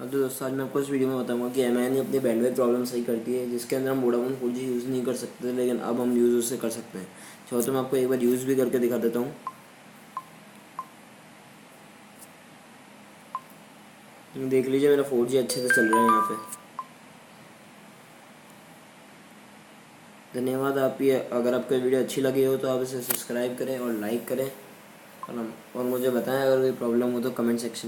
अब तो दोस्तों आज मैं आपको इस वीडियो में बताऊँगा कि एमआई ने अपनी बैंडविड्थ प्रॉब्लम सही कर दी है, जिसके अंदर हम वोडाफोन फोर जी यूज़ नहीं कर सकते, लेकिन अब हम यूज़ उससे कर सकते हैं। चलो तो मैं आपको एक बार यूज़ भी करके दिखा देता हूँ। देख लीजिए, मेरा फोर जी अच्छे से चल रहा है यहाँ पे। धन्यवाद आप ये, अगर आपको वीडियो अच्छी लगी हो तो आप इसे सब्सक्राइब करें और लाइक करें। और मुझे बताएँ, अगर कोई प्रॉब्लम हो तो कमेंट सेक्शन